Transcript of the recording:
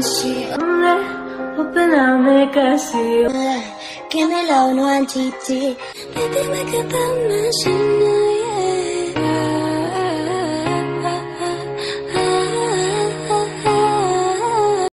Uh, open up make see. Give me love, no one. Baby, make a machine.